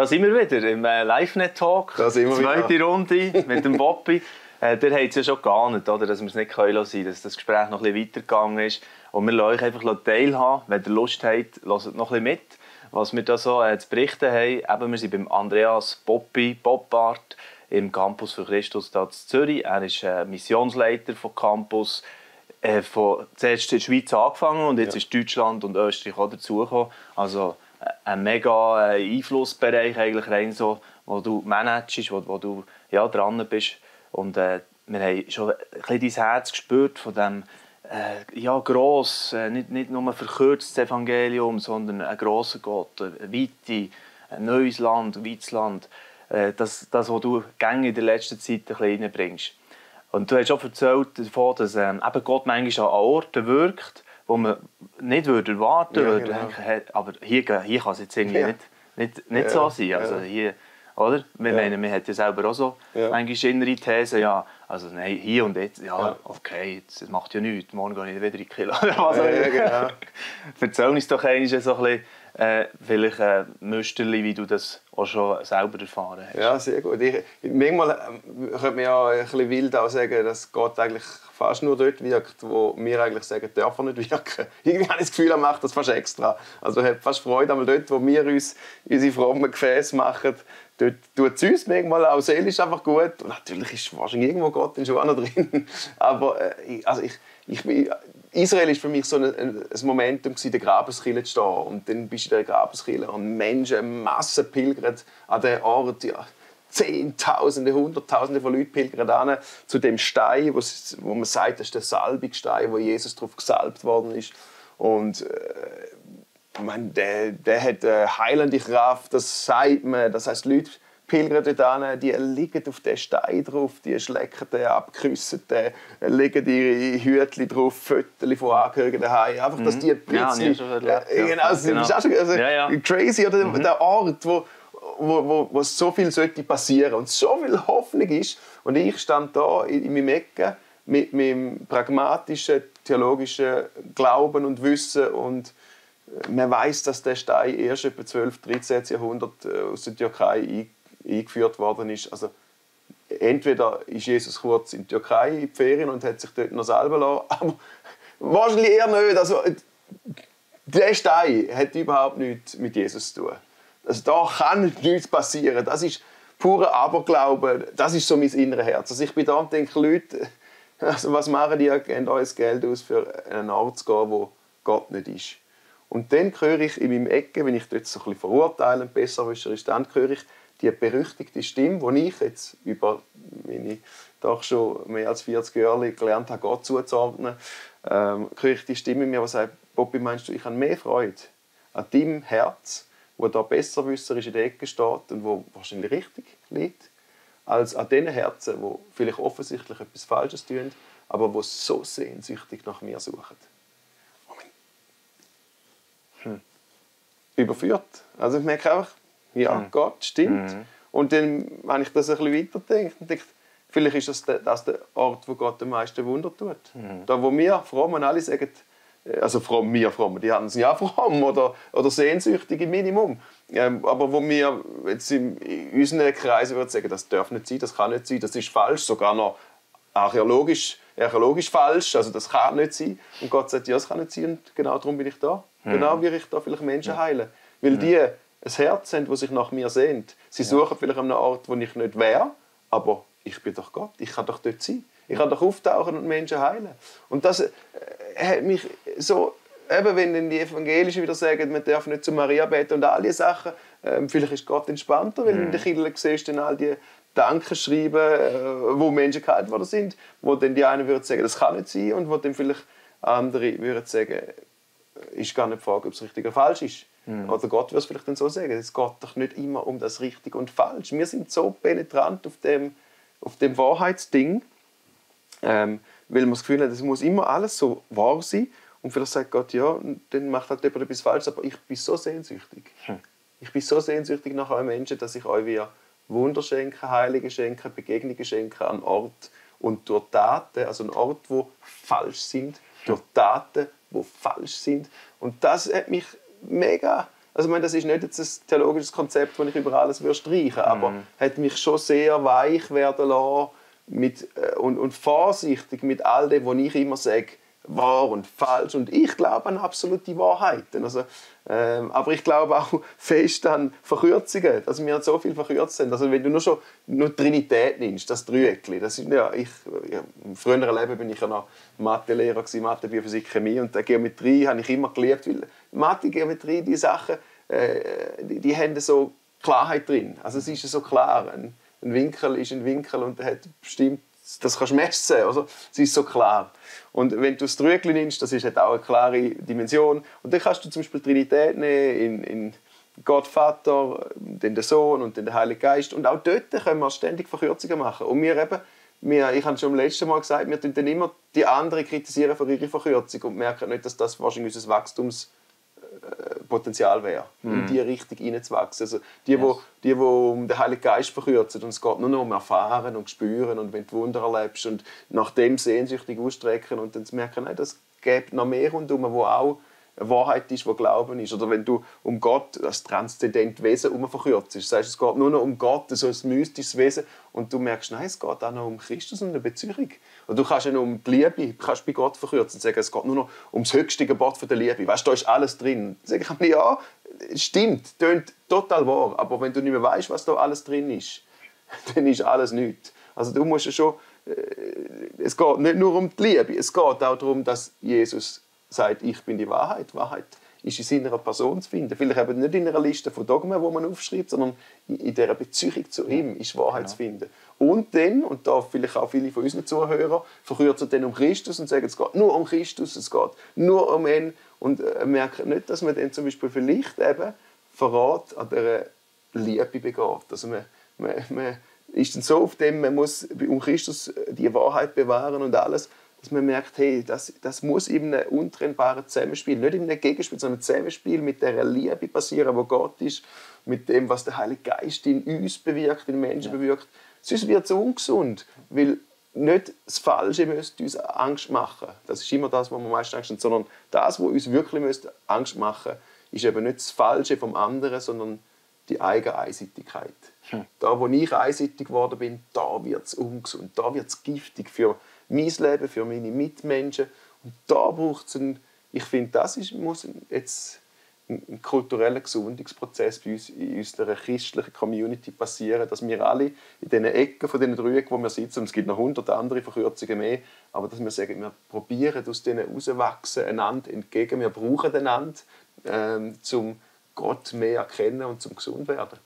Da sind wir wieder im äh, LiveNet-Talk. Da sind wir Zweite wieder. Runde mit dem Bobby. Äh, der hat es ja schon geahnt, oder, dass wir es nicht können lassen, dass das Gespräch noch ein bisschen weitergegangen ist. Und wir lassen euch einfach teilhaben. Wenn ihr Lust habt, hört noch ein bisschen mit, was wir da so äh, zu berichten haben. Eben, wir sind beim Andreas Bobby Boppart im Campus für Christus da in Zürich. Er ist äh, Missionsleiter vom Campus. Äh, von, zuerst in der Schweiz angefangen und jetzt Ja. ist Deutschland und Österreich auch dazugekommen. Also ein mega äh, Einflussbereich eigentlich rein so, wo du managst, wo, wo du ja, dran bist. Und äh, wir haben schon ein dein Herz gespürt von dem äh, ja, gross, äh, nicht, nicht nur ein verkürztes Evangelium, sondern ein grosser Gott, eine Weite, ein neues Land, ein weites Land. Äh, das, das, was du gängig in der letzten Zeit ein bisschen reinbringst. Und du hast auch erzählt davon, dass ähm, eben Gott manchmal an Orten wirkt, wo man nicht würde erwarten Ja, würde. genau. Denken, aber hier, hier kann es jetzt irgendwie Ja. nicht, nicht, nicht Ja, so sein. Also hier, oder? Wir Ja. meinen, wir haben ja selber auch so Ja. manchmal innere Thesen, ja, also nein, hier und jetzt, ja, Ja. okay, jetzt, das macht ja nichts, morgen gehe ich wieder in die Kilo. Oder was auch Ja, genau. Erzähl uns doch einmal so ein bisschen, äh, vielleicht ein Müsterli, wie du das auch schon selber erfahren hast. Ja, sehr gut. Ich, manchmal ähm, könnte man ja ein bisschen wild auch sagen, dass Gott eigentlich fast nur dort wirkt, wo wir eigentlich sagen, darf er nicht wirken. Irgendwie habe ich das Gefühl, er macht das fast extra. Also hat fast Freude, aber dort, wo wir uns unsere frommen Gefäße machen, dort tut es uns manchmal auch seelisch einfach gut. Und natürlich ist wahrscheinlich irgendwo Gott auch noch drin. Aber äh, also ich, ich bin, Israel war für mich so ein, ein, Momentum, in der Grabeskirche zu stehen. Und dann bist du in der Grabeskirche und Menschen, Massen pilgern an den Ort. Ja, Zehntausende, Hunderttausende von Leuten pilgern an zu dem Stein, wo, man sagt, das ist der Salbigstein, wo Jesus drauf gesalbt worden ist. Und äh, meine, der, der hat eine heilende Kraft, das sagt man. Das heißt, Leute pilgern dort hin, die liegen auf den Stein drauf, die schlecken den ab, küssen den, legen ihre Hütchen drauf, Fotos von Angehörigen daheim. Einfach, dass die ein Mhm. Ja, bisschen... erlebt, Ja, ja. genau, das Genau. ist auch schon also, Ja, ja. crazy. Oder der Ort, wo, wo, wo, wo so viel sollte passieren und so viel Hoffnung ist. Und ich stand da in, in meinem Ecke mit meinem pragmatischen, theologischen Glauben und Wissen und man weiß, dass der Stein erst etwa 12. 13. Jahrhundert äh, aus der Türkei ein- eingeführt worden ist. Also entweder ist Jesus kurz in die Türkei in die Ferien und hat sich dort noch selber lassen, aber wahrscheinlich eher nicht. Also, der Stein hat überhaupt nichts mit Jesus zu tun. Also, da kann nichts passieren. Das ist purer Aberglaube. Das ist so mein inneres Herz. Also, ich bin da und denke, Leute, also was machen die? Geben euer Geld aus, für einen Ort zu gehen, wo Gott nicht ist. Und dann höre ich in meinem Ecke, wenn ich dort so ein bisschen verurteilend, besserwischer ist, dann höre ich die berüchtigte Stimme, die ich jetzt über meine doch schon mehr als 40 Jahre gelernt habe, Gott zuzuordnen, ähm, höre ich die Stimme in mir, die sagt, Bobby, meinst du, ich habe mehr Freude an deinem Herz, wo da besserwisserisch in der Ecke steht und wo wahrscheinlich richtig liegt, als an den Herzen, wo vielleicht offensichtlich etwas Falsches tun, aber wo so sehnsüchtig nach mir suchen. Hm. Überführt. Also ich merke einfach, ja, Gott stimmt. Und dann, wenn ich das ein bisschen weiterdenke, dann denke ich, vielleicht ist das der, das der Ort, wo Gott am meisten Wunder tut. Da, wo wir frommen alle sagen, also fromm, wir frommen, die haben es ja fromm oder, oder sehnsüchtig im Minimum. Ähm, aber wo wir jetzt in, in unseren Kreisen würden sagen, das darf nicht sein, das kann nicht sein, das ist falsch, sogar noch archäologisch, archäologisch falsch, also das kann nicht sein. Und Gott sagt, ja, das kann nicht sein und genau darum bin ich da. Genau wie ich da vielleicht Menschen heilen. Weil die ein Herz haben, das sich nach mir sehnt. Sie suchen vielleicht an einem Ort, wo ich nicht wäre, aber ich bin doch Gott, ich kann doch dort sein. Ich kann doch auftauchen und Menschen heilen. Und das äh, hat mich so, eben wenn dann die Evangelischen wieder sagen, man darf nicht zu Maria beten und all diese Sachen, ähm, vielleicht ist Gott entspannter, weil in der Kirche siehst du dann all die Dankenschreiben, äh, wo Menschen geheilt worden sind, wo dann die einen würden sagen, das kann nicht sein und wo dann vielleicht andere würden sagen, ist gar nicht die Frage, ob es richtig oder falsch ist. Oder Gott würde es vielleicht dann so sagen, es geht doch nicht immer um das Richtig und Falsch. Wir sind so penetrant auf dem, auf dem Wahrheitsding, ähm, weil man das Gefühl hat, es muss immer alles so wahr sein. Und vielleicht sagt Gott, ja, dann macht halt jemand etwas falsch, aber ich bin so sehnsüchtig. Ich bin so sehnsüchtig nach euch Menschen, dass ich euch wieder Wunder schenke, Heilige schenke, Begegnungen schenke an Ort und durch Taten, also an Ort, wo falsch sind, durch Taten, wo falsch sind. Und das hat mich mega Also ich meine, das ist nicht jetzt ein theologisches Konzept, das ich über alles streichen würde, aber Mhm. hat mich schon sehr weich werden lassen mit, äh, und, und vorsichtig mit all dem, was ich immer sage, wahr und falsch. Und ich glaube an absolute Wahrheiten. Also, ähm, aber ich glaube auch fest an Verkürzungen, dass wir so viel verkürzt sind. Also wenn du nur schon nur Trinität nimmst, das Dreieckli, das ist ja, ich, ja, im früheren Leben bin ich ja noch Mathelehrer gewesen, Mathe, Biophysik, Chemie und die Geometrie habe ich immer geliebt, weil Mathe, Geometrie, die Sachen, äh, die, die haben so Klarheit drin. Also es ist so klar, ein, ein Winkel ist ein Winkel und hat bestimmt, das kannst du messen, also es ist so klar. Und wenn du das Dreieckli nimmst, das ist halt auch eine klare Dimension. Und dann kannst du zum Beispiel Trinität nehmen in, in Gott Vater, dann der Sohn und dann der Heilige Geist. Und auch dort können wir ständig Verkürzungen machen. Und wir eben, wir, ich habe schon am letzten Mal gesagt, wir tun dann immer die anderen kritisieren für ihre Verkürzung und merken nicht, dass das wahrscheinlich unser Wachstumspotenzial wäre, in die Richtung hineinzuwachsen. Also die, Yes. wo, die, die um den Heiligen Geist verkürzen und es geht nur noch um Erfahren und Spüren und wenn du Wunder erlebst und nach dem sehnsüchtig ausstrecken und dann zu merken, nein, das gibt noch mehr rundherum, wo auch Wahrheit ist, wo Glauben ist. Oder wenn du um Gott, das transzendente Wesen, um verkürzt. Das heißt, es geht nur noch um Gott, so ein mystisches Wesen. Und du merkst, nein, es geht auch noch um Christus und eine Beziehung. Und du kannst ja noch um die Liebe, du kannst bei Gott verkürzen und sagen, es geht nur noch um das höchste Gebot der Liebe. Weißt du, da ist alles drin. Dann sage ich, ja, stimmt, tönt total wahr. Aber wenn du nicht mehr weißt, was da alles drin ist, dann ist alles nichts. Also du musst ja schon, äh, es geht nicht nur um die Liebe, es geht auch darum, dass Jesus sagt, ich bin die Wahrheit. Die Wahrheit ist in seiner Person zu finden. Vielleicht eben nicht in einer Liste von Dogmen, wo man aufschreibt, sondern in dieser Beziehung zu ihm ist Wahrheit zu finden. Und dann, und da vielleicht auch viele von unseren Zuhörern, verkürzen dann um Christus und sagen, es geht nur um Christus, es geht nur um ihn und äh, merken nicht, dass man dann zum Beispiel vielleicht eben Verrat an dieser Liebe begeht. Also man, man, man ist dann so auf dem, man muss um Christus die Wahrheit bewahren und alles, dass man merkt, hey, das, das muss in einem untrennbaren Zusammenspiel, nicht in einem Gegenspiel, sondern ein Zusammenspiel mit der Liebe passieren, wo Gott ist, mit dem, was der Heilige Geist in uns bewirkt, in Menschen bewirkt. Sonst wird es ungesund, weil nicht das Falsche müsste uns Angst machen. Das ist immer das, was wir am meisten Angst haben, sondern das, was uns wirklich müsste Angst machen ist eben nicht das Falsche vom anderen, sondern die eigene Einseitigkeit. Da, wo ich einseitig geworden bin, da wird es ungesund, da wird es giftig für mein Leben, für meine Mitmenschen. Und da braucht es einen, ich finde, das ist, muss jetzt ein, kultureller Gesundungsprozess bei uns in unserer christlichen Community passieren, dass wir alle in diesen Ecken von diesen Dreiecken, wo wir sitzen, und es gibt noch hundert andere Verkürzungen mehr, aber dass wir sagen, wir probieren aus denen herauswachsen, einander entgegen, wir brauchen einander, ähm, um Gott mehr erkennen und zum gesund werden.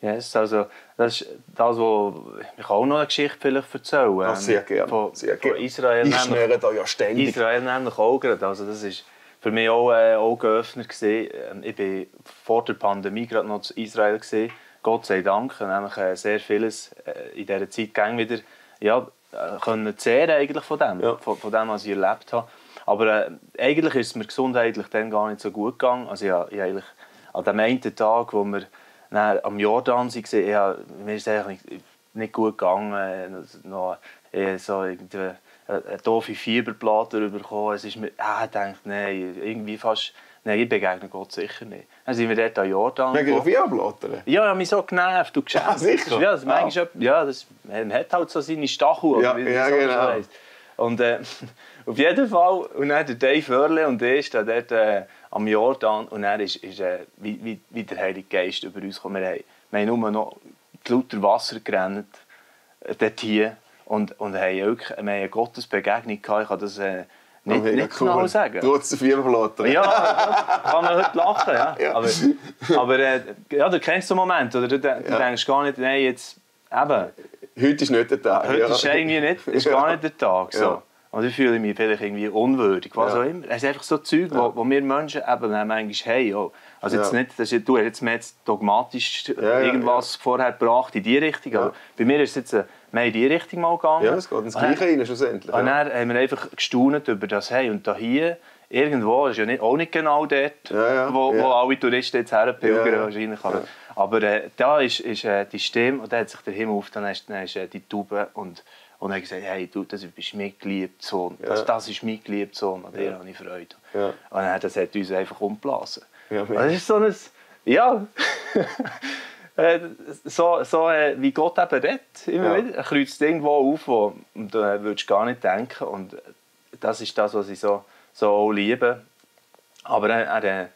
Yes, also das ist das, wo ich kann auch noch eine Geschichte vielleicht erzählen. Ach, sehr gerne. Von, sehr von gerne. Israel ich schnüre da ja ständig. Israel nämlich auch gerade. Also das ist für mich auch ein Augenöffner gewesen. Ähm, Ich war vor der Pandemie gerade noch in Israel gewesen. Gott sei Dank, nämlich äh, sehr vieles äh, in dieser Zeit gang wieder ja, äh, können zehren eigentlich von dem, Ja. von, von dem, was ich erlebt habe. Aber äh, eigentlich ist es mir gesundheitlich dann gar nicht so gut gegangen. Also ich, ich eigentlich an dem einen Tag, wo wir dann am Jordan waren, ich habe, mir ist es eigentlich nicht, nicht gut gegangen. Äh, Noch, äh, so irgendwie eine, doofe Fieberplatte bekommen. Es ist mir, ah, ich dachte, nein, irgendwie fast, nein, ich begegne Gott sicher nicht. Dann sind wir dort an Jordan. Wegen der. Fieberblätter? Ja, ich habe mich so genervt und geschämt. Ah, sicher? Ja, das, manchmal, ja, das, man hat halt so seine Stachel. Ja, ja, genau. Und äh, auf jeden Fall, und dann der Dave Hörle und ich stehen dort äh, am Jordan und dann ist, ist äh, wie, wie, wie der Heilige Geist über uns gekommen. Wir haben, wir haben nur noch die lauter Wasser gerannt, äh, dort hier, und, und haben wirklich wir haben eine Gottesbegegnung gehabt. Ich kann das äh, nicht, Oh, nicht genau sagen. Trotz der Fieberblätter. Ja, kann man heute lachen, ja. Ja. Aber, aber äh, ja, du kennst einen Moment, oder? Du, du Ja. denkst gar nicht, nein, jetzt, eben, Heute ist nicht der Tag. heute ja. ist irgendwie nicht, ist gar nicht der Tag. So. Ja. Und ich fühle mich vielleicht irgendwie unwürdig, was Ja. auch immer. Es ist einfach so Zeug, wo, wo wir Menschen eben manchmal haben. Oh. Also jetzt Ja. nicht, das ist, du hast jetzt mehr jetzt dogmatisch Ja, ja, irgendwas vorher gebracht in die Richtung, aber bei mir ist es jetzt äh, mehr in die Richtung mal gegangen. Ja, es geht ins Gleiche rein, schlussendlich. und Ja. dann haben wir einfach gestaunt über das, hey, und da hier, irgendwo, ist ja nicht, auch nicht genau dort, Ja, ja, wo, ja. wo alle Touristen jetzt herpilgern Ja, ja. wahrscheinlich. Aber, aber äh, da ist, ist äh, die Stimme, und da hat sich der Himmel auf, dann ist äh, die Taube und, und hat gesagt, hey, du, das bist mein geliebter Sohn, das, Ja. das ist mein geliebter Sohn, an dir Ja. habe ich Freude. Ja. Und dann, das hat uns einfach umblasen. Ja, das ist so ein, ja, äh, so, so äh, wie Gott eben redet, immer Ja. wieder. Er kreuzt irgendwo auf, wo und du äh, würdest gar nicht denken und das ist das, was ich so, so auch liebe. Aber er, er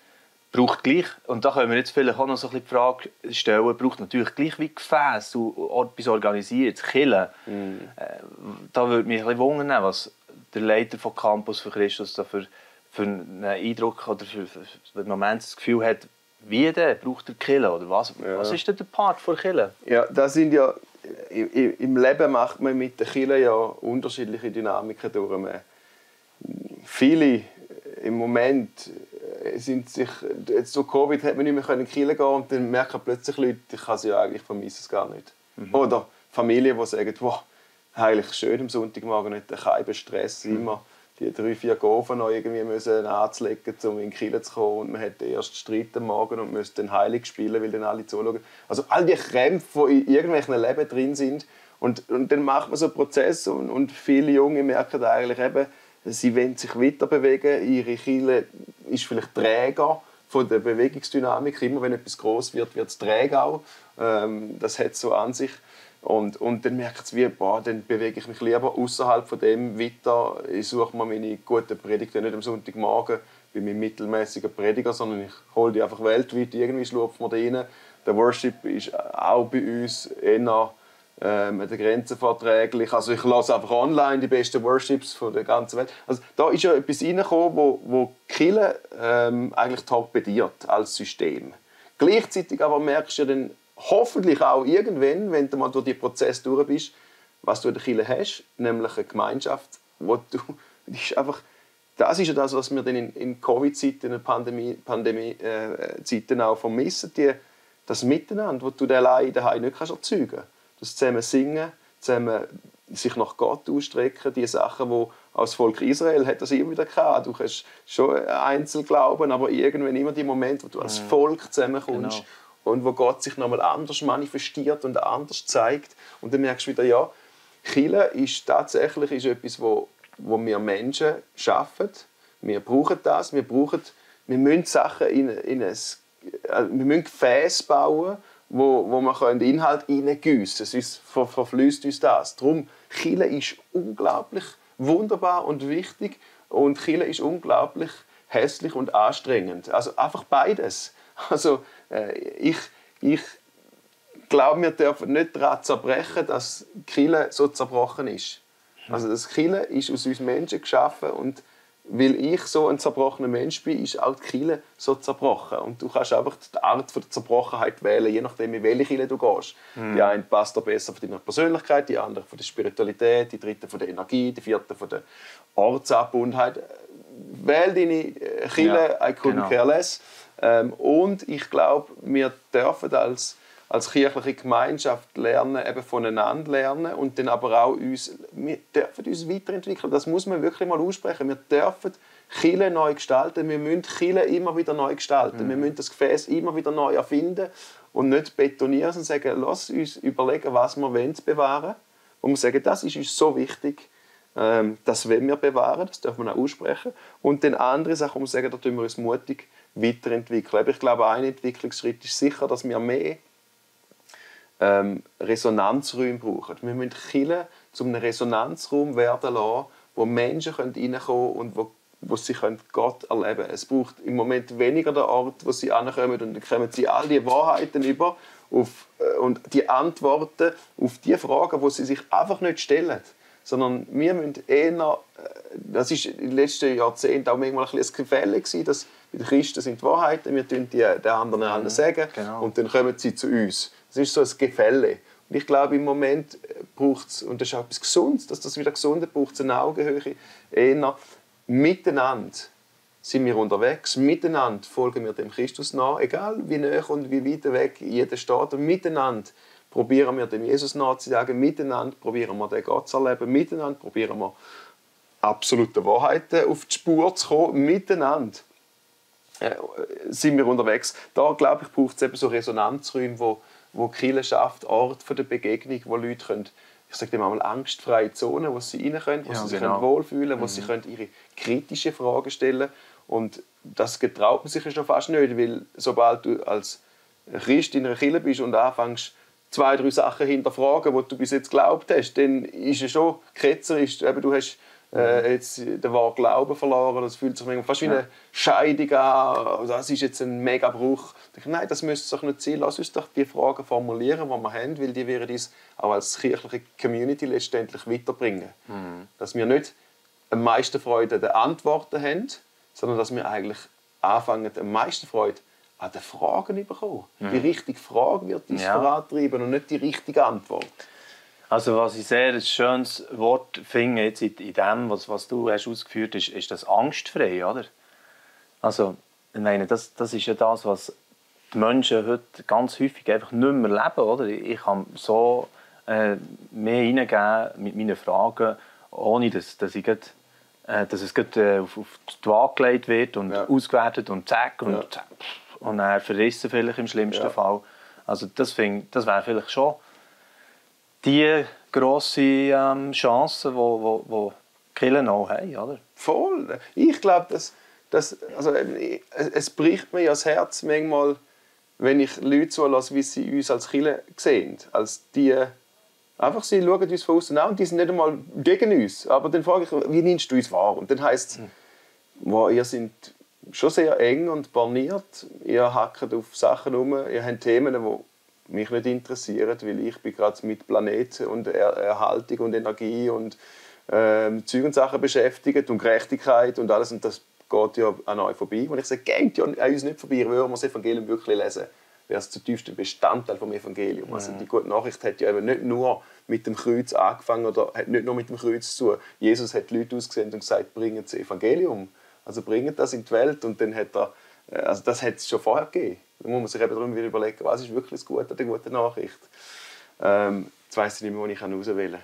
braucht gleich, und da können wir jetzt vielleicht auch noch so ein bisschen die Frage stellen, braucht natürlich gleich wie Gefäß und etwas organisiert, Killen. Äh, da würde mich ein bisschen wundern, was der Leiter von Campus für Christus da für, für einen Eindruck oder für, für, für Moment das Gefühl hat, wie denn? Braucht er Killen? Oder was, Ja. was ist denn der Part von Killen? Ja, das sind ja im Leben macht man mit den Kindern ja unterschiedliche Dynamiken durch. Man, viele im Moment sind sich jetzt durch Covid hat man nicht mehr können in Kirche gehen und dann merken plötzlich Leute, ich kann sie ja eigentlich vermisse es gar nicht. Oder Familien, die sagen, wow, eigentlich schön am Sonntagmorgen nicht keinen Stress, immer die drei, vier Gofen noch irgendwie müssen anzulegen, um in die Kirche zu kommen. Und man hat den ersten Streit am Morgen und müsste dann heilig spielen, weil dann alle zuschauen. Also all die Krämpfe, die in irgendwelchen Leben drin sind. Und, und dann macht man so einen Prozess und, und viele Junge merken eigentlich eben, sie wollen sich weiter bewegen. Ihre Kirche ist vielleicht träger von der Bewegungsdynamik. Immer wenn etwas groß wird, wird es träge auch. Ähm, das hat so an sich. Und, und dann merkt es wie, boah, dann bewege ich mich lieber außerhalb von dem weiter. Ich suche mir meine guten Predigten nicht am Sonntagmorgen bei meinem mittelmäßigen Prediger, sondern ich hole die einfach weltweit. Irgendwie schlupft man da rein. Der Worship ist auch bei uns eher ähm, den Grenzen verträglich. Also ich lasse einfach online die besten Worships von der ganzen Welt. Also da ist ja etwas reingekommen, wo, wo Kirche ähm, eigentlich torpediert als System. Gleichzeitig aber merkst du dann hoffentlich auch irgendwann, wenn du mal durch die Prozess durch bist, was du in der Kirche hast, nämlich eine Gemeinschaft, wo du ist einfach das ist ja das, was wir dann in, in Covid-Zeiten, in Pandemie, Pandemie äh, auch vermissen, die, das Miteinander, das du allein daheim nicht kannst erzeugen kannst. Das zusammen singen, zusammen sich nach Gott ausstrecken, die Sachen, wo als Volk Israel hat das immer wieder gehabt. Du hast schon Einzelglauben, aber irgendwann immer die Momente, wo du als Volk zusammenkommst Genau. und wo Gott sich nochmal anders manifestiert und anders zeigt. Und dann merkst du wieder, ja, Chile ist tatsächlich ist etwas, wo, wo wir Menschen schaffen. Wir brauchen das. Wir, brauchen, wir müssen Sachen in, in ein, äh, wir müssen Gefäße bauen, wo, wo wir können Inhalt hineingießen können. Sonst ver, verfließt uns das. Darum, Chile ist unglaublich wunderbar und wichtig und Chile ist unglaublich hässlich und anstrengend. Also einfach beides. Also äh, ich, ich glaube, wir dürfen nicht daran zerbrechen, dass Kille so zerbrochen ist. Also das Kille ist aus uns Menschen geschaffen und weil ich so ein zerbrochener Mensch bin, ist auch die Kille so zerbrochen. Und du kannst einfach die Art von der Zerbrochenheit wählen, je nachdem, in welche Kille du gehst. Die eine passt dir besser von deiner Persönlichkeit, die andere von der Spiritualität, die dritte von der Energie, die vierte von der Ortsabbundenheit. Wähl deine äh, Kille, Ja, I couldn't genau. care less. Ähm, und ich glaube, wir dürfen als, als kirchliche Gemeinschaft lernen, eben voneinander lernen und dann aber auch uns, wir dürfen uns weiterentwickeln. Das muss man wirklich mal aussprechen. Wir dürfen Chile neu gestalten. Wir müssen Chile immer wieder neu gestalten. Wir müssen das Gefäß immer wieder neu erfinden und nicht betonieren und sagen, lass uns überlegen, was wir wollen bewahren. Und wir sagen, das ist uns so wichtig. Ähm, das wollen wir bewahren, das darf man auch aussprechen. Und dann andere Sachen, wo wir sagen, da tun wir uns mutig weiterentwickeln. Aber ich glaube, ein Entwicklungsschritt ist sicher, dass wir mehr ähm, Resonanzräume brauchen. Wir müssen Kirche zu einem Resonanzraum werden lassen, wo Menschen können reinkommen und wo, wo sie können Gott erleben können. Es braucht im Moment weniger den Ort, wo sie ankommen und dann kommen sie all die Wahrheiten über auf, äh, und die Antworten auf die Fragen, wo sie sich einfach nicht stellen. Sondern wir müssen eher, äh, das ist in den letzten Jahrzehnten auch manchmal ein ein Gefälle gewesen, dass bei den Christen sind die Wahrheiten, wir tun die den anderen allen sagen genau. und dann kommen sie zu uns. Das ist so ein Gefälle. Und ich glaube, im Moment braucht es, und das ist auch etwas Gesundes, dass das wieder gesund braucht es eine Augenhöhe, eher miteinander sind wir unterwegs, miteinander folgen wir dem Christus nach, egal wie nah und wie weit weg jeder steht, und miteinander probieren wir dem Jesus nachzusagen, miteinander probieren wir den Gott zu erleben, miteinander probieren wir absolute Wahrheiten auf die Spur zu kommen, miteinander äh, sind wir unterwegs. Da, glaube ich, braucht es eben so Resonanzräume, wo, wo Kirche schafft, Ort von der Begegnung, wo Leute können ich sage dem einmal angstfreie Zone, wo sie rein können, wo Ja, sie sich genau. können wohlfühlen wo sie können ihre kritischen Fragen stellen und das getraut man sich ja schon fast nicht, weil sobald du als Christ in einer Kirche bist und anfängst, zwei, drei Sachen hinterfragen, die du bis jetzt geglaubt hast, dann ist es schon ketzerisch. Eben, du hast äh, jetzt den wahren Glauben verloren. Das fühlt sich fast wie eine Scheidung an. Das ist jetzt ein mega Bruch. Ich denke, Nein, das müsste doch nicht sein. Lass uns doch die Fragen formulieren, die wir haben, weil die werden uns auch als kirchliche Community letztendlich weiterbringen. Dass wir nicht am meisten Freude an den Antworten haben, sondern dass wir eigentlich anfangen, am meisten Freude an den Fragen bekommen. Die richtige Frage wird uns Ja. vorantreiben und nicht die richtige Antwort. Also was ich sehr ein schönes Wort finde jetzt in, in dem, was, was du hast ausgeführt hast, ist, ist das angstfrei, oder? Also, ich meine, das, das ist ja das, was die Menschen heute ganz häufig einfach nicht mehr leben, oder? Ich kann so äh, mehr hineingeben mit meinen Fragen, ohne dass, dass, ich grad, äh, dass es grad, äh, auf, auf die Waage gelegt wird und Ja. ausgewertet und zack und Ja. zack. Und dann verrissen vielleicht im schlimmsten Ja. Fall. Also das, find, das wäre vielleicht schon die grosse ähm, Chance, die wo, wo, wo Kirchen auch haben, oder? Voll. Ich glaube, dass, dass, also, es, bricht mir ja das Herz manchmal, wenn ich Leute zulasse, wie sie uns als Kirche sehen. Als die, einfach sie schauen uns von außen an und die sind nicht einmal gegen uns. Aber dann frage ich, wie nimmst du uns wahr? Und dann heisst es, wow, ihr seid schon sehr eng und borniert. Ihr hackt auf Sachen rum. Ihr habt Themen, die mich nicht interessieren, weil ich bin gerade mit Planeten und er Erhaltung und Energie und ähm, Zeug und Sachen beschäftigt und Gerechtigkeit und alles. Und das geht ja an euch vorbei. Und ich sage, geht ja an uns nicht vorbei, würden wir das Evangelium wirklich lesen. Wäre es der tiefste Bestandteil vom Evangelium. Also die gute Nachricht hat ja eben nicht nur mit dem Kreuz angefangen oder hat nicht nur mit dem Kreuz zu tun. Jesus hat die Leute ausgesendet und gesagt, bringt das Evangelium. Also bringt das in die Welt. Und dann hat er, äh, also das hat es schon vorher gegeben. Da muss man sich eben darum wieder überlegen, was ist wirklich das Gute an der guten Nachricht. Ähm, jetzt weiss ich nicht mehr, wo ich auswählen kann.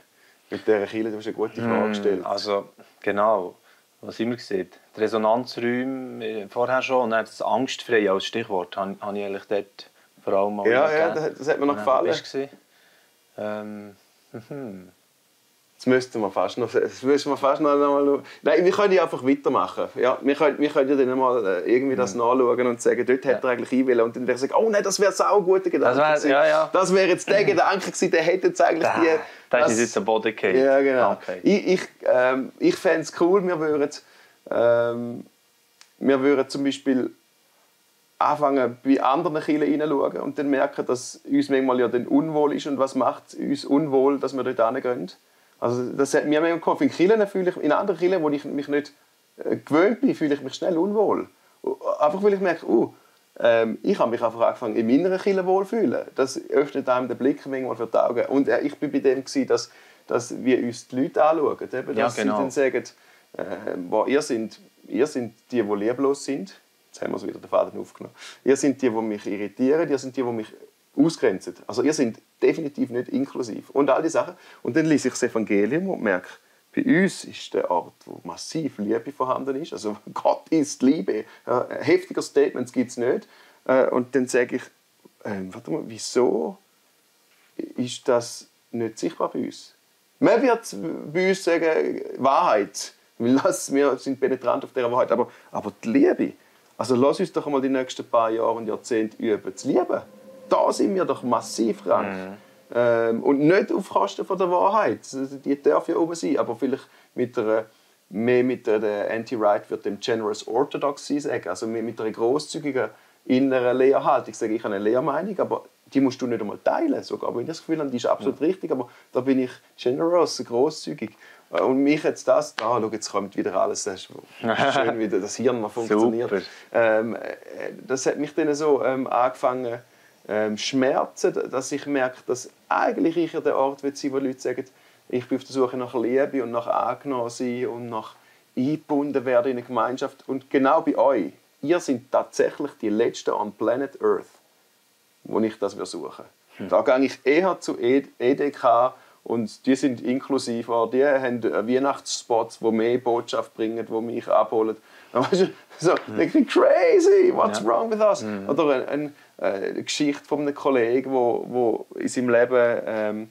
Mit dieser Kirche, du hast eine gute Frage gestellt. Also, genau. Was immer gesehen. Die Resonanzräume äh, vorher schon und dann das Angstfrei als Stichwort habe ich eigentlich dort vor allem mal Ja, ja, das, hat mir noch gefallen. Ähm, mhm. Das müssten wir fast noch, das müssen wir fast noch mal schauen. Nein, wir können ja einfach weitermachen. Ja, wir, können, wir können ja dann mal äh, irgendwie das nachschauen und sagen, dort hätte er eigentlich einwählen. Und dann wäre sagen, oh nein, das wäre ein guter Gedanke. Das wär- gewesen. ja, ja. Das wäre jetzt der Gedanke gewesen, der hätte jetzt eigentlich Da, die... da das- ist jetzt Boden gefallen. Ja, genau. Okay. Ich, ich, ähm, ich fände es cool, wir würden, ähm, wir würden zum Beispiel anfangen, bei anderen Kirchen hineinschauen und dann merken, dass uns manchmal ja dann unwohl ist und was macht uns unwohl, dass wir dort hingehen. Also das hat mir manchmal geholfen. In Kirchen fühle ich, in anderen Kirchen, wo ich mich nicht äh, gewöhnt bin, fühle ich mich schnell unwohl. Einfach weil ich merke, uh, ähm, ich habe mich einfach angefangen, in meiner Kirche wohlfühlen. Das öffnet einem den Blick manchmal für die Augen. Und äh, ich bin bei dem, gewesen, dass, dass wir uns die Leute anschauen. Eben, Ja, dass genau. sie dann sagen, äh, boah, ihr, sind, ihr sind die, die lieblos sind. Jetzt haben wir es wieder den Faden aufgenommen. Ihr sind die, die mich irritieren. Ihr sind die, die mich ausgrenzen. Also ihr seid definitiv nicht inklusiv. Und all die Sachen. Und dann lese ich das Evangelium und merke, bei uns ist der Ort, wo massiv Liebe vorhanden ist. Also Gott ist Liebe. Heftiger Statements gibt es nicht. Äh, Und dann sage ich, ähm, warte mal, wieso ist das nicht sichtbar bei uns? Man wird bei uns sagen, Wahrheit. Wir sind penetrant auf dieser Wahrheit. Aber, aber die Liebe, also lass uns doch mal die nächsten paar Jahre und Jahrzehnte üben, zu lieben. Da sind wir doch massiv krank. Ähm, und nicht auf Kosten von der Wahrheit. Die darf ja oben sein, aber vielleicht mit einer, mehr mit der, Anti-Right wird dem Generous Orthodoxy sagen. Also mit einer großzügigen inneren Lehrhaltung. Ich sage, ich habe eine Lehrmeinung, aber die musst du nicht einmal teilen. Sogar wenn ich das Gefühl habe, die ist absolut richtig, aber da bin ich generous, großzügig. Und mich jetzt das, ah, schau, jetzt kommt wieder alles, das ist schön wieder, das Hirn mal funktioniert. Ähm, äh, das hat mich dann so ähm, angefangen ähm, schmerzen, dass ich merke, dass eigentlich ich ja der Ort will sein, wo Leute sagen, ich bin auf der Suche nach Liebe und nach angenommen sein und nach eingebunden werden in eine Gemeinschaft. Und genau bei euch, ihr seid tatsächlich die Letzten on Planet Earth, wo ich das suche. Da gehe ich eher zu E- EDK und die sind inklusiver, die haben Weihnachtsspots, die mehr Botschaft bringen, die mich abholen. So, ich bin crazy, what's Ja. wrong with us? Oder eine, eine, eine Geschichte von einem Kollegen, wo, wo in seinem Leben ähm,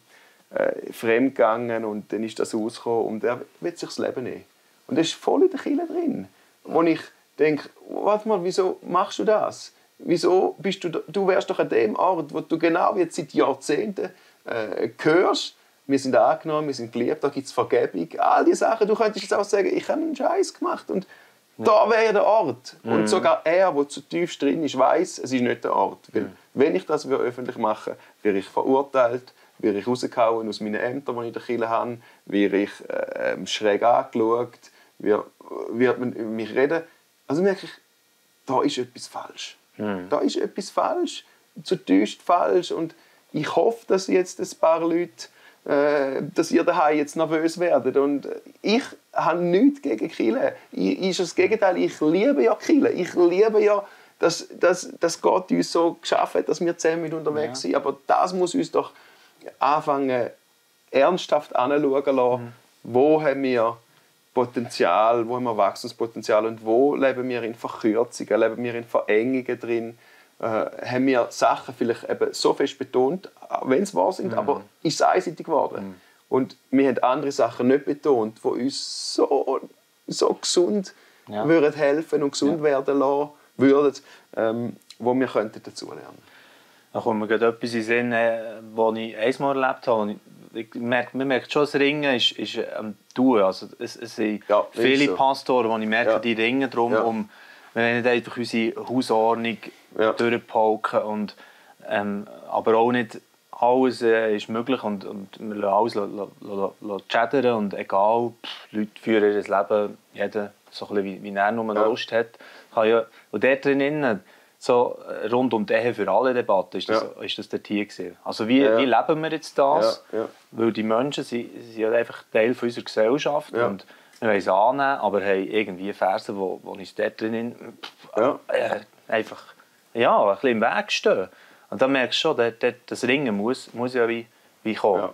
äh, fremdgegangen und dann ist das rausgekommen und er will sich das Leben nehmen. Und das ist voll in der Kille drin. Wo ich denke, warte mal, wieso machst du das? Wieso bist du, du wärst doch an dem Ort, wo du genau jetzt seit Jahrzehnten äh, hörst, wir sind angenommen, wir sind geliebt, da gibt es Vergebung, all diese Sachen. Du könntest jetzt auch sagen, ich habe einen Scheiß gemacht und ja. da wäre der Ort. Mhm. Und sogar er, der zu tief drin ist, weiß, es ist nicht der Ort. Weil, mhm. Wenn ich das öffentlich mache, werde ich verurteilt, werde ich rausgehauen aus meinen Ämtern, die ich in der Kirche habe, werde ich äh, schräg angeschaut, wird, wird man mich reden. Also merke ich, da ist etwas falsch. Mhm. Da ist etwas falsch, zutiefst falsch. Und ich hoffe, dass jetzt ein paar Leute, dass ihr daheim jetzt nervös werdet. Und ich habe nichts gegen Kille. Ist das Gegenteil. Ich liebe ja Kille. Ich liebe ja, dass, dass, dass Gott uns so geschaffen hat, dass wir zusammen mit unterwegs ja. sind. Aber das muss uns doch anfangen, ernsthaft anzuschauen lassen. Mhm. Wo haben wir Potenzial, wo haben wir Wachstumspotenzial und wo leben wir in Verkürzungen, leben wir in Verengungen drin, äh, haben wir Sachen vielleicht eben so fest betont, wenn es wahr sind, mhm. aber ist einseitig geworden. Mhm. Und wir haben andere Sachen nicht betont, die uns so, so gesund ja. würden helfen und gesund ja. werden lassen würden, ähm, wo wir könnten dazulernen. Da kommt mir gerade etwas in den Sinn, was äh, ich einmal erlebt habe ich merke, man merkt schon, das Ringen ist, ist am Tun. Also es, es sind ja, viele so. Pastoren, die ich merke, ja. die ringen darum, ja. um wir nicht einfach unsere Hausordnung ja. durchpauken. Und, ähm, aber auch nicht alles äh, ist möglich und, und wir lassen alles chattern und egal, pff, Leute führen ihr Leben, jeder so ein bisschen wie, wie er nur Lust hat. Kann ja, und dort drinnen so äh, rund um die Ehe für alle Debatte ist das, ja. ist das dort hier gewesen. Also wie, ja. wie leben wir jetzt das? Ja. Weil die Menschen sind, sind einfach Teil von unserer Gesellschaft und wir wollen es annehmen, aber haben irgendwie Versen, wo, wo uns dort drin äh, einfach ja, ein bisschen im Weg stehen. Und dann merkst du schon, dort, das Ringen muss, muss ja wie, wie kommen.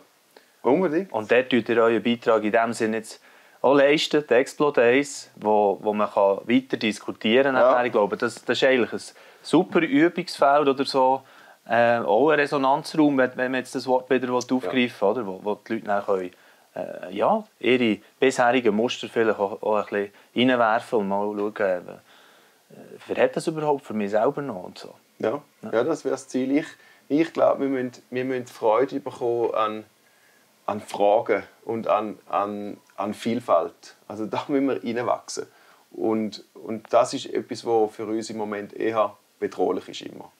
Unbedingt. Und dort tut ihr euren Beitrag in dem Sinne jetzt auch leisten, die Explodays, wo, wo man kann weiter diskutieren kann. Ich glaube, das, das ist eigentlich ein super Übungsfeld oder so. Äh, auch ein Resonanzraum, wenn, wenn man jetzt das Wort wieder aufgreifen will, oder? Wo, wo die Leute dann können, äh, ja, ihre bisherigen Muster vielleicht auch, auch ein bisschen reinwerfen und mal schauen, wer hat das überhaupt für mich selber noch und so. Ja, ja. ja das wäre das Ziel. Ich, ich glaube, wir müssen, wir müssen Freude bekommen an, an Fragen und an, an, an Vielfalt. Also da müssen wir reinwachsen. Und, und das ist etwas, was für uns im Moment eher bedrohlich ist immer.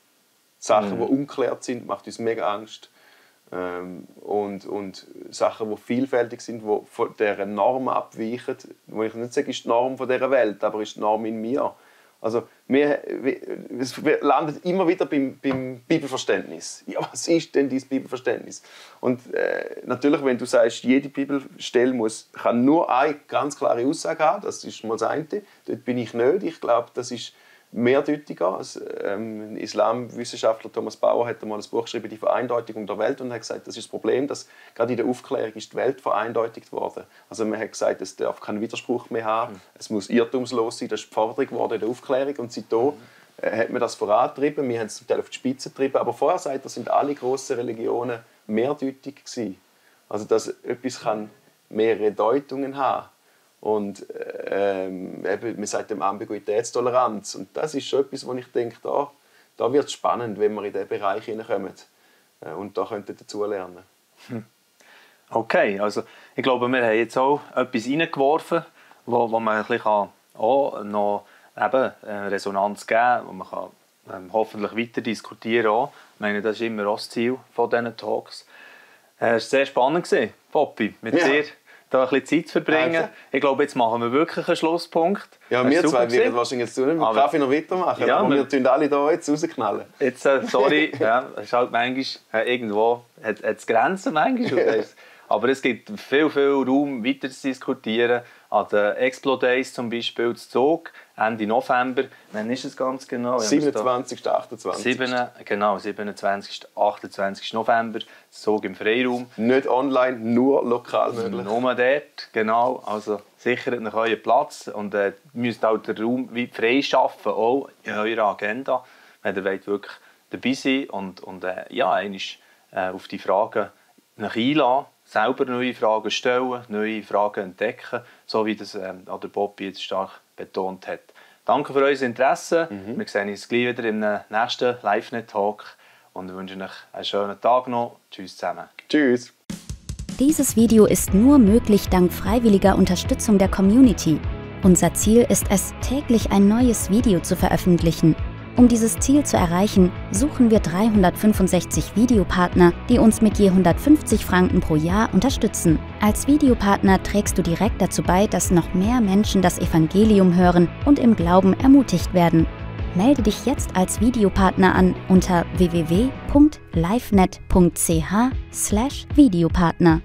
Sachen, mhm. die unklärt sind, macht uns mega Angst. Ähm, und, und Sachen, die vielfältig sind, die von dieser Norm abweichen, wo ich nicht sage, ist die Norm von dieser Welt, aber ist die Norm in mir. Also wir, wir landet immer wieder beim, beim, Bibelverständnis. Ja, was ist denn dieses Bibelverständnis? Und äh, natürlich, wenn du sagst, jede Bibelstelle muss, kann nur eine ganz klare Aussage haben, das ist mal das eine. Dort bin ich nicht. Ich glaube, das ist mehrdeutiger. Ähm, Islamwissenschaftler Thomas Bauer hat einmal ein Buch geschrieben, die Vereindeutigung der Welt, und hat gesagt, das ist das Problem, dass gerade in der Aufklärung ist die Welt vereindeutigt worden. Also man hat gesagt, es darf keinen Widerspruch mehr haben, mhm. es muss irrtumslos sein, das ist die Forderung geworden in der Aufklärung und seitdem mhm. Äh, hat man das vorangetrieben, wir haben es zum Teil auf die Spitze getrieben, aber vorher sagt er, sind alle grossen Religionen mehrdeutig gewesen. Also dass etwas kann mehrere Deutungen haben und ähm, eben, man sagt dem Ambiguitätstoleranz. Und das ist schon etwas, wo ich denke, da, da wird es spannend, wenn wir in diesen Bereich hineinkommen äh, und da könnten dazulernen. Hm. Okay, also ich glaube, wir haben jetzt auch etwas reingeworfen, wo, wo man ein bisschen auch noch eben eine Resonanz geben kann, wo man kann, ähm, hoffentlich weiter diskutieren kann. Ich meine, das ist immer auch das Ziel von diesen Talks. Äh, es war sehr spannend, Poppy, mit ja. dir da ein bisschen Zeit zu verbringen. Also. Ich glaube, jetzt machen wir wirklich einen Schlusspunkt. Ja, wir zwei werden wahrscheinlich jetzt nicht mit aber, Kaffee noch weitermachen, ja, aber wir, tun alle hier jetzt rausknallen. Jetzt, äh, sorry, ja, es ist halt manchmal, äh, irgendwo hat es Grenzen manchmal. aber es gibt viel, viel Raum weiter zu diskutieren. An den Explodays zum Beispiel zu Zug Ende November. Wann ist es ganz genau? 27. 28. 7, genau, 27. 28. November. Zug im Freiraum. Nicht online, nur lokal möglich. Nur dort, genau. Also sichert euch euren Platz und äh, müsst auch den Raum frei schaffen, auch in eurer Agenda, wenn ihr wollt wirklich dabei sein und, und äh, ja, einmal, äh, auf die Fragen einladen, selber neue Fragen stellen, neue Fragen entdecken, so wie das ähm, der Bobby jetzt stark betont hat. Danke für euer Interesse. Mhm. Wir sehen uns gleich wieder im nächsten LiveNet-Talk und wünschen euch einen schönen Tag noch. Tschüss zusammen. Tschüss. Dieses Video ist nur möglich dank freiwilliger Unterstützung der Community. Unser Ziel ist es, täglich ein neues Video zu veröffentlichen. Um dieses Ziel zu erreichen, suchen wir 365 Videopartner, die uns mit je 150 Franken pro Jahr unterstützen. Als Videopartner trägst du direkt dazu bei, dass noch mehr Menschen das Evangelium hören und im Glauben ermutigt werden. Melde dich jetzt als Videopartner an unter www.livenet.ch/videopartner.